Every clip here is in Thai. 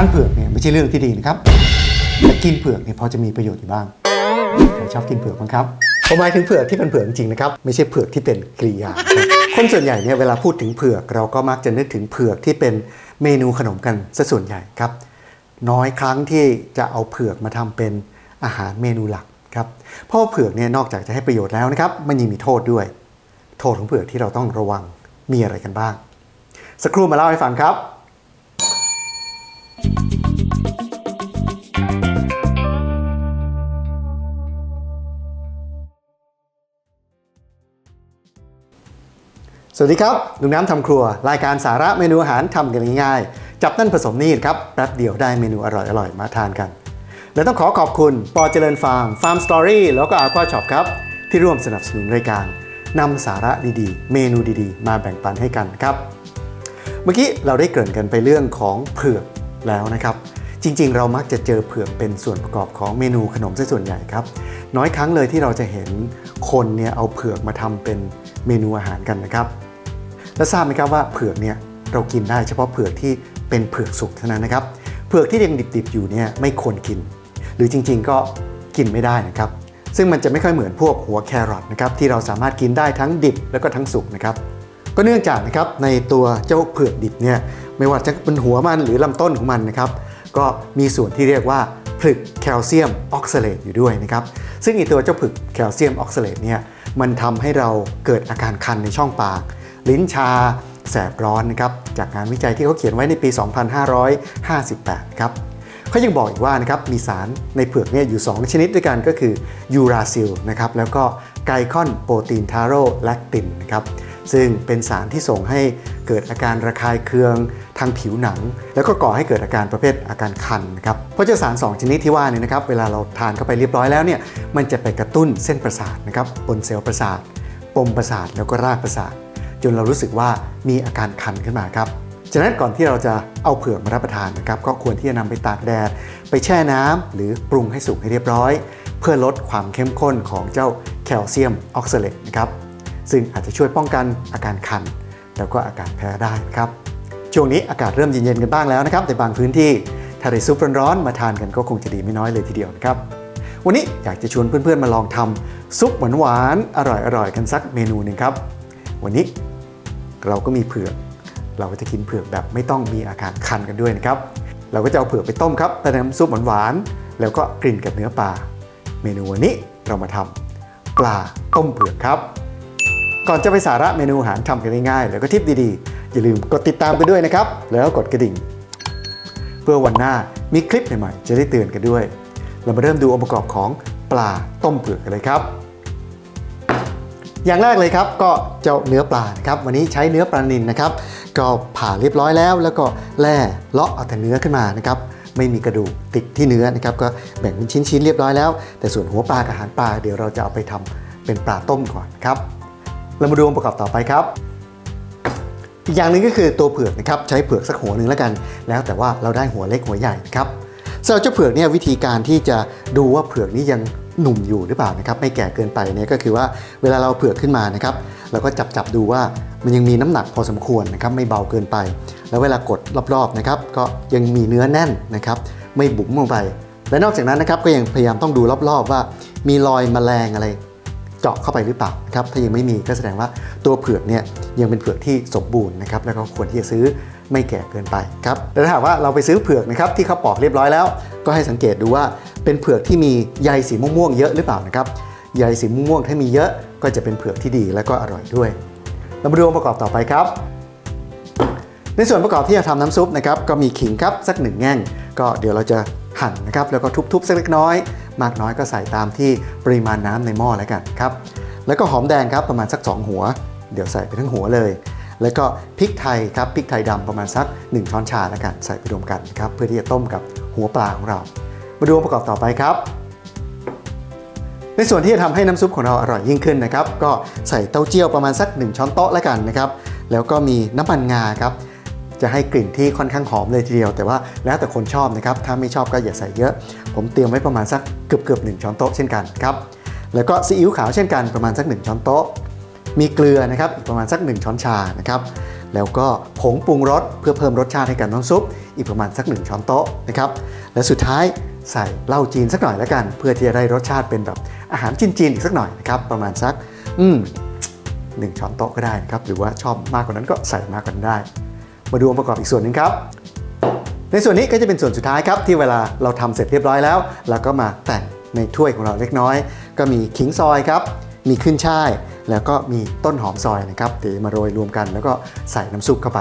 านเผือกเนี่ยไม่ใช่เรื่องที่ดีนะครับแต่กินเผือกเนี่ยพอจะมีประโยชน์อยู่บ้างใครชอบกินเผือกบ้างครับผมหมายถึงเผือกที่เป็นเผือกจริงนะครับไม่ใช่เผือกที่เป็นกริยาคคนส่วนใหญ่เนี่ยเวลาพูดถึงเผือกเราก็มักจะนึกถึงเผือกที่เป็นเมนูขนมกันซะส่วนใหญ่ครับ น้อยครั้งที่จะเอาเผือกมาทำเป็นอาหารเมนูหลักครับเพราะเผือกเนี่ยนอกจากจะให้ประโยชน์แล้วนะครับมันยังมีโทษด้วย โทษของเผือกที่เราต้องระวังมีอะไรกันบ้าง สักครู่มาเล่าให้ฟังครับ สวัสดีครับลุงน้ำทำครัว รายการสาระเมนูอาหารทำกันง่ายๆ จับนั่นผสมนี่ครับแป๊บเดียวได้เมนูอร่อยๆ มาทานกัน และต้องขอขอบคุณป.เจริญฟาร์ม Farm Story แล้วก็ Aqua Shop ครับ ที่ร่วมสนับสนุนรายการนำสาระดีๆ เมนูดีๆ มาแบ่งปันให้กันครับ เมื่อกี้เราได้เกริ่นกันไปเรื่องของเผือก แล้วนะครับ จริงๆ เรามักจะเจอเผือกเป็นส่วนประกอบของเมนูขนมซะส่วนใหญ่ครับ น้อยครั้งเลยที่เราจะเห็นคนเนี่ยเอาเผือกมาทำเป็นเมนูอาหารกันนะครับ แล้วทราบไหมครับว่าเผือกเนี่ยเรากินได้เฉพาะเผือกที่เป็นเผือกสุกเท่านั้นนะครับ เผือกที่ยังดิบๆอยู่เนี่ยไม่ควรกิน หรือจริงๆก็กินไม่ได้นะครับ ซึ่งมันจะไม่ค่อยเหมือนพวกหัวแครอทนะครับที่เราสามารถกินได้ทั้งดิบแล้วก็ทั้งสุกนะครับ ก็เนื่องจากนะครับในตัวเจ้าเผือกดิบเนี่ยไม่ว่าจะเป็นหัวมันหรือลำต้นของมันนะครับก็มีส่วนที่เรียกว่าผลึกแคลเซียมออกซาเลตอยู่ด้วยนะครับซึ่งอีตัวเจ้าผลึกแคลเซียมออกซาเลตเนี่ยมันทำให้เราเกิดอาการคันในช่องปาก ลิ้นชา แสบร้อนนะครับจากงานวิจัยที่เขาเขียนไว้ในปี 2558 ครับเขายังบอกอีกว่านะครับมีสารในเผือกเนี่ยอยู่ 2 ชนิดด้วยกันก็คือยูราซิลนะครับแล้วก็ ไกลคอนโปรตีนทาโรแลคตินนะครับซึ่งเป็นสารที่ส่งให้เกิดอาการระคายเคืองทางผิวหนัง แล้วก็ก่อให้เกิดอาการประเภทอาการคันนะครับเพราะเจ้าสาร 2 ชนิดที่ว่านี่นะครับเวลาเราทานเข้าไปเรียบร้อยแล้วเนี่ยมันจะไปกระตุ้นเส้นประสาทนะครับบนเซลล์ประสาท ปมประสาทแล้วก็รากประสาท จนเรารู้สึกว่ามีอาการคันขึ้นมาครับฉะนั้นก่อนที่เราจะเอาเผือกมารับประทานนะครับก็ควรที่จะนำไปตากแดด ไปแช่น้ำหรือปรุงให้สุกให้เรียบร้อย เพื่อลดความเข้มข้นของเจ้า คลเซียมออกซาเลตนะครับซึ่งอาจจะช่วยป้องกันอาการคัน แล้วก็อาการแพ้ได้ครับช่วงนี้อากาศเริ่มเย็นๆกันบ้างแล้วนะครับแต่บางพื้นที่ถ้าได้ซุปร้อนๆมาทานกันก็คงจะดีไม่น้อยเลยทีเดียวนะครับวันนี้อยากจะชวนเพื่อนๆมาลองทำซุปหวานๆอร่อยๆกันสักเมนูหนึ่งครับ วันนี้เราก็มีเผือก เราก็จะกินเผือกแบบไม่ต้องมีอาการคันกันด้วยนะครับ เราก็จะเอาเผือกไปต้มครับใส่น้ำซุปหวานๆแล้วก็กลิ่นกับเนื้อปลาเมนูวันนี้เรามาทำ ปลาต้มเผือกครับ ก่อนจะไปสาระเมนูอาหารทำกันง่ายๆแล้วก็ทิปดีๆ อย่าลืมกดติดตามกันด้วยนะครับ แล้วกดกระดิ่ง เพื่อวันหน้ามีคลิปใหม่ๆ จะได้เตือนกันด้วย เรามาเริ่มดูองค์ประกอบของปลาต้มเผือกกันเลยครับอย่างแรกเลยครับก็เจ้าเนื้อปลานะครับวันนี้ใช้เนื้อปลานิลนะครับ ก็ผ่าเรียบร้อยแล้ว แล้วก็แล่เลาะเอาแต่เนื้อขึ้นมานะครับ ไม่มีกระดูกติดที่เนื้อนะครับก็แบ่งเป็นชิ้นๆเรียบร้อยแล้ว แต่ส่วนหัวปลากับหางปลาเดี๋ยวเราจะเอาไปทำเป็นปลาต้มก่อนครับเรามาดูองค์ประกอบต่อไปครับอีกอย่างหนึ่งก็คือตัวเผือกนะครับใช้เผือกสักหัวหนึ่งแล้วกัน แล้วแต่ว่าเราได้หัวเล็กหัวใหญ่นะครับสำหรับเจ้าเผือกเนี่ยวิธีการที่จะดูว่าเผือกนี้ยังหนุ่มอยู่หรือเปล่านะครับไม่แก่เกินไปเนี่ยก็คือว่าเวลาเราเผือกขึ้นมานะครับ เราก็จับจับดูว่ามันยังมีน้ำหนักพอสมควรนะครับไม่เบาเกินไป แล้วเวลากดรอบๆนะครับก็ยังมีเนื้อแน่นนะครับไม่บุ๋มลงไป และนอกจากนั้นนะครับก็ยังพยายามต้องดูรอบๆ ว่ามีรอยแมลงอะไรเจาะเข้าไปหรือเปล่านะครับถ้ายังไม่มีก็แสดงว่าตัวเผือกเนี่ยยังเป็นเผือกที่สมบูรณ์นะครับแล้วก็ควรที่จะซื้อไม่แก่เกินไปครับแต่ถ้าหากว่าเราไปซื้อเผือกนะครับที่เขาปอกเรียบร้อยแล้ว ก็ให้สังเกตดูว่าเป็นเผือกที่มีใยสีม่วงๆเยอะหรือเปล่านะครับใยสีม่วงถ้ามีเยอะ ก็จะเป็นเผือกที่ดีและก็อร่อยด้วย เรามาดูองค์ประกอบต่อไปครับ ในส่วนประกอบที่จะทำน้ำซุปนะครับก็มีขิงครับสักหนึ่งแง่ง ก็เดี๋ยวเราจะหั่นนะครับแล้วก็ทุบๆสักเล็กน้อย มากน้อยก็ใส่ตามที่ปริมาณน้ำในหม้อแล้วกันครับแล้วก็หอมแดงครับประมาณสัก 2 หัว เดี๋ยวใส่ไปทั้งหัวเลย แล้วก็พริกไทยครับพริกไทยดำประมาณสัก 1 ช้อนชาแล้วกันใส่ไปรวมกันนะครับเพื่อที่จะต้มกับหัวปลาของเรา มาดูองค์ประกอบต่อไปครับ ในส่วนที่จะทำให้น้ำซุปของเราอร่อยยิ่งขึ้นนะครับ ก็ใส่เต้าเจี้ยวประมาณสัก 1 ช้อนโต๊ะแล้วกันนะครับ แล้วก็มีน้ำมันงาครับ จะให้กลิ่นที่ค่อนข้างหอมเลยทีเดียว แต่ว่าแล้วแต่คนชอบนะครับ ถ้าไม่ชอบก็อย่าใส่เยอะ ผมเตรียมไว้ประมาณสักเกือบเกือบหช้อนโต๊ะเช่นกันครับ แล้วก็ซีอิ๊วขาวเช่นกันประมาณสัก 1 ช้อนโต๊ะ มีเกลือนะครับอีกประมาณสัก 1 ช้อนชานะครับ แล้วก็ผงปรุงรสเพื่อเพิ่มรสชาติให้กับน้ำซุป อีกประมาณสักหนึ่งช้อนโต๊ะนะครับ และสุดท้าย ใส่เหล้าจีนสักหน่อยแล้วกัน เพื่อที่จะได้รสชาติเป็นแบบอาหารจีนๆอีกสักหน่อยนะครับประมาณสักอืมหนึ่งช้อนโต๊ะก็ได้นะครับหรือว่าชอบมากกว่านั้นก็ใส่มากกว่านั้นได้ มาดูองค์ประกอบอีกส่วนหนึ่งครับ ในส่วนนี้ก็จะเป็นส่วนสุดท้ายครับที่เวลาเราทำเสร็จเรียบร้อยแล้วเราก็มาแต่งในถ้วยของเราเล็กน้อย ก็มีขิงซอยครับมีขึ้นช่าย แล้วก็มีต้นหอมซอยนะครับเดี๋ยวมาโรยรวมกัน แล้วก็ใส่น้ำซุปเข้าไป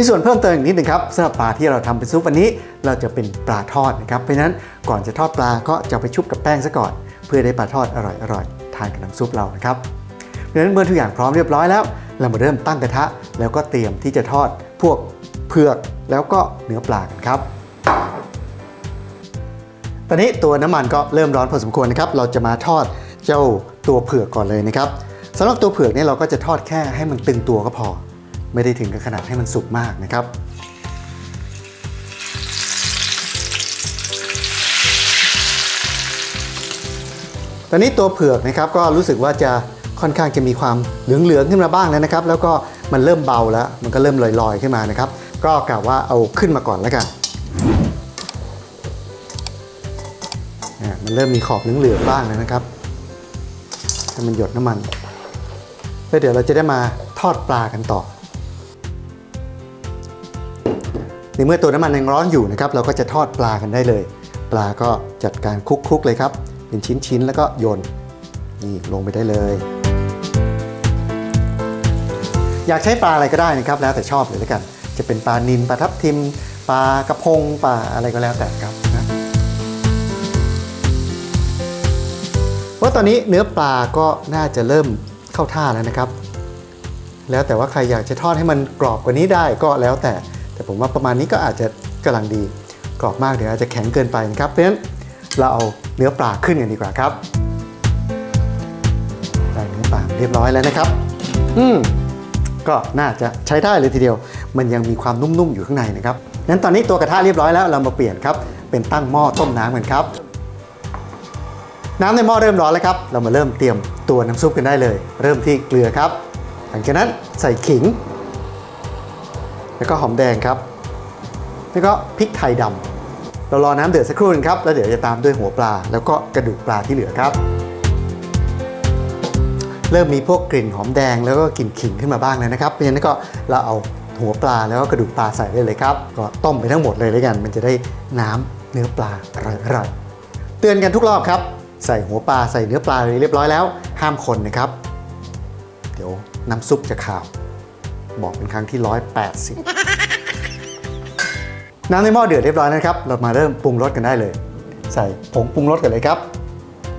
มีส่วนเพิ่มเติมอีกนิดหนึงครับสำหรับปลาที่เราทำเป็นซุปวันนี้ เราจะเป็นปลาทอดนะครับ เพราะนั้นก่อนจะทอดปลาก็จะไปชุบกับแป้งซะก่อน เพื่อได้ปลาทอดอร่อยๆทานกับน้ำซุปเรานะครับ เพราะนั้นเมื่อทุกอย่างพร้อมเรียบร้อยแล้ว เรามาเริ่มตั้งกระทะ แล้วก็เตรียมที่จะทอดพวกเผือกแล้วก็เนื้อปลากันครับตอนนี้ตัวน้ำมันก็เริ่มร้อนพอสมควรนะครับ เราจะมาทอดเจ้าตัวเผือกก่อนเลยนะครับสำหรับตัวเผือกเนี่ยเราก็จะทอดแค่ให้มันตึงตัวก็พอ ไม่ได้ถึงกับขนาดให้มันสุกมากนะครับ ตอนนี้ตัวเผือกนะครับก็รู้สึกว่าจะค่อนข้างจะมีความเหลืองๆขึ้นมาบ้างแล้วนะครับ แล้วก็มันเริ่มเบาแล้ว มันก็เริ่มลอยๆขึ้นมานะครับ ก็กะว่าเอาขึ้นมาก่อนแล้วกันอะมันเริ่มมีขอบเหลืองๆบ้างแล้วนะครับให้มันหยดน้ำมันแล้วเดี๋ยวเราจะได้มาทอดปลากันต่อ ในเมื่อตัวน้ำมันยังร้อนอยู่นะครับเราก็จะทอดปลากันได้เลย ปลาก็จัดการคลุกๆเลยครับ เป็นชิ้นๆแล้วก็โยนนี่ลงไปได้เลย อยากใช้ปลาอะไรก็ได้นะครับแล้วแต่ชอบเลยแล้วกัน จะเป็นปลานิลปลาทับทิมปลากระพงปลาอะไรก็แล้วแต่ครับนะว่าตอนนี้เนื้อปลาก็น่าจะเริ่มเข้าท่าแล้วนะครับ แล้วแต่ว่าใครอยากจะทอดให้มันกรอบกว่านี้ได้ก็แล้วแต่ แต่ผมว่าประมาณนี้ก็อาจจะกำลังดีกรอบมากเดี๋ยวอาจจะแข็งเกินไปนะครับเพราะฉะนั้นเราเอาเนื้อปลาขึ้นกันดีกว่าครับได้เนื้อปลาเรียบร้อยแล้วนะครับ อืมก็น่าจะใช้ได้เลยทีเดียว มันยังมีความนุ่มๆอยู่ข้างในนะครับงั้นตอนนี้ตัวกระทะเรียบร้อยแล้วเรามาเปลี่ยนครับ เป็นตั้งหม้อต้มน้ำกันครับ น้ำในหม้อเริ่มร้อนแล้วครับ เรามาเริ่มเตรียมตัวน้ำซุปกันได้เลย เริ่มที่เกลือครับ หลังจากนั้นใส่ขิง แล้วก็หอมแดงครับ แล้วก็พริกไทยดำเรารอน้ำเดือดสักครู่นึงครับแล้วเดี๋ยวจะตามด้วยหัวปลา แล้วก็กระดูกปลาที่เหลือครับ เริ่มมีพวกกลิ่นหอมแดงแล้วก็กลิ่นขิงขึ้นมาบ้างแล้วนะครับเพราะฉะนั้นก็เราเอาหัวปลาแล้วก็กระดูกปลาใส่ได้เลยครับ ก็ต้มไปทั้งหมดเลยแล้วกัน มันจะได้น้ำเนื้อปลาอร่อยๆเตือนกันทุกรอบครับ ใส่หัวปลาใส่เนื้อปลาเรียบร้อยแล้ว ห้ามคนนะครับ เดี๋ยวน้ำซุปจะขาว บอกเป็นครั้งที่ 180 น้ำในหม้อเดือดเรียบร้อยนะครับ เรามาเริ่มปรุงรสกันได้เลย ใส่ผงปรุงรสกันเลยครับ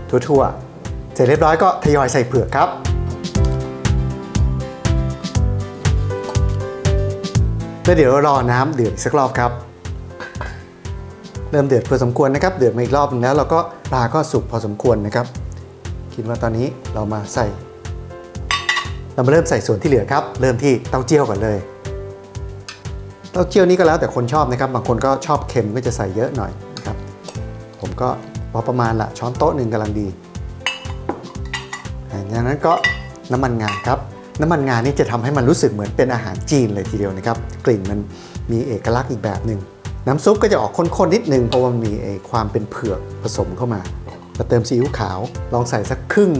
ทั่วๆเสร็จเรียบร้อยก็ทยอยใส่เผือกครับแล้วเดี๋ยวรอน้ำเดือดอีกสักรอบครับเริ่มเดือดพอสมควรนะครับ เดือดมาอีกรอบนึงแล้วเราก็ปลาก็สุกพอสมควรนะครับ คิดว่าตอนนี้เรามาใส่ เรามาเริ่มใส่ส่วนที่เหลือครับ เริ่มที่เต้าเจี้ยวก่อนเลย เต้าเจี้ยวนี่ก็แล้วแต่คนชอบนะครับ บางคนก็ชอบเค็มก็จะใส่เยอะหน่อยนะครับ ผมก็พอประมาณละช้อนโต๊ะหนึ่งกำลังดีจากนั้นก็น้ำมันงาครับน้ำมันงานี่จะทำให้มันรู้สึกเหมือนเป็นอาหารจีนเลยทีเดียวนะครับ กลิ่นมันมีเอกลักษณ์อีกแบบหนึ่งน้ำซุปก็จะออกข้นๆนิดนึงเพราะว่ามันมีความเป็นเผือกผสมเข้ามาเราเติมซีอิ๊วขาว ลองใส่สักครึ่ง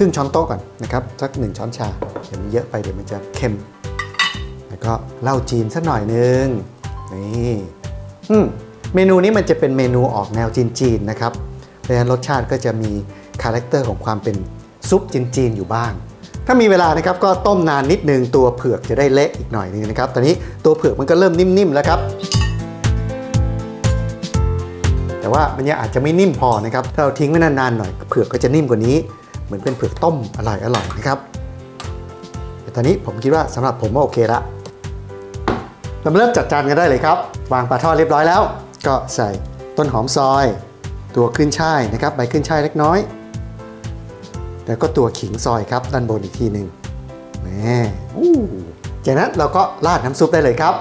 ครึ่งช้อนโต๊ะก่อนนะครับสักหนึ่งช้อนชาเดี๋ยวมันเยอะไปเดี๋ยวมันจะเค็ม แล้วก็เหล้าจีนสักหน่อยนึงนี่อืมเมนูนี้มันจะเป็นเมนูออกแนวจีนๆนะครับเพราะฉะนั้นรสชาติก็จะมี character ของความเป็นซุปจีนๆอยู่บ้างถ้ามีเวลานะครับก็ต้มนานนิดนึงตัวเผือกจะได้เละอีกหน่อยนึงนะครับ ตอนนี้ตัวเผือกมันก็เริ่มนิ่มๆแล้วครับ แต่ว่ามันยังอาจจะไม่นิ่มพอนะครับ ถ้าเราทิ้งไว้นานๆหน่อยเผือกก็จะนิ่มกว่านี้ เหมือนเป็นเผือกต้มอร่อยๆนะครับแต่ตอนนี้ผมคิดว่าสำหรับผมว่าโอเคละเรามาเริ่มจัดจานกันได้เลยครับ วางปลาทอดเรียบร้อยแล้ว ก็ใส่ต้นหอมซอย ตัวขึ้นช่ายนะครับใบขึ้นช่ายเล็กน้อย แล้วก็ตัวขิงซอยครับด้านบนอีกทีหนึ่งแหมอู้จากนั้นเราก็ราดน้ำซุปได้เลยครับ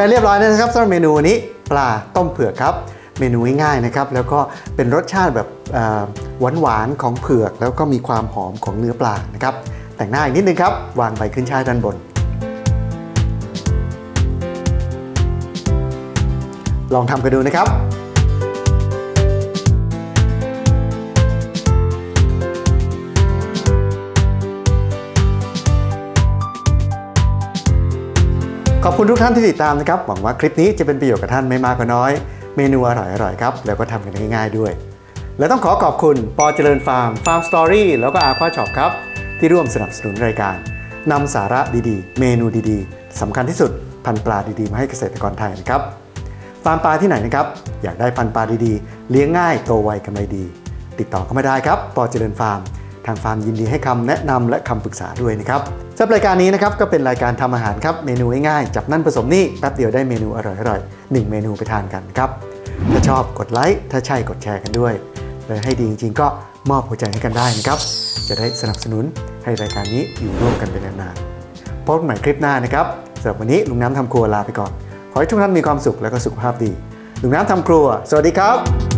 แปเรียบร้อยนะครับสำหรับเมนูนี้ปลาต้มเผือกครับ เมนูง่ายๆนะครับ แล้วก็เป็นรสชาติแบบหวานๆของเผือกแล้วก็มีความหอมของเนื้อปลานะครับ แต่งหน้าอีกนิดนึงครับ วางใบขึ้นช่ายด้านบน ลองทำกันดูนะครับ ขอบคุณทุกท่านที่ติดตามนะครับ หวังว่าคลิปนี้จะเป็นประโยชน์กับท่านไม่มากก็น้อย เมนูอร่อยๆครับ แล้วก็ทำกันง่ายๆด้วย และต้องขอขอบคุณป.เจริญฟาร์ม Farm Story แล้วก็ Aqua Shop ครับ ที่ร่วมสนับสนุนรายการนำสาระดีๆ เมนูดีๆสำคัญที่สุดพันธุ์ปลาดีๆมาให้เกษตรกรไทยนะครับฟาร์มปลาที่ไหนนะครับ อยากได้พันธุ์ปลาดีๆ เลี้ยงง่ายโตไวกำไรดี ติดต่อเข้ามาได้ครับป.เจริญฟาร์ม ทางฟาร์มยินดีให้คำแนะนำและคำปรึกษาด้วยนะครับสำหรับรายการนี้นะครับก็เป็นรายการทำอาหารครับเมนูง่ายๆจับนั่นผสมนี่แป๊บเดียวได้เมนูอร่อยๆหนึ่งเมนูไปทานกันครับถ้าชอบกดไลค์ถ้าใช่กดแชร์กันด้วยและให้ดีจริงๆ ก็มอบหัวใจให้กันได้นะครับ จะได้สนับสนุนให้รายการนี้อยู่ร่วมกันไปนานๆพบกันใหม่คลิปหน้านะครับสำหรับวันนี้ลุงน้ำทำครัวลาไปก่อน ขอให้ทุกท่านมีความสุขและก็สุขภาพดี ลุงน้ำทำครัว สวัสดีครับ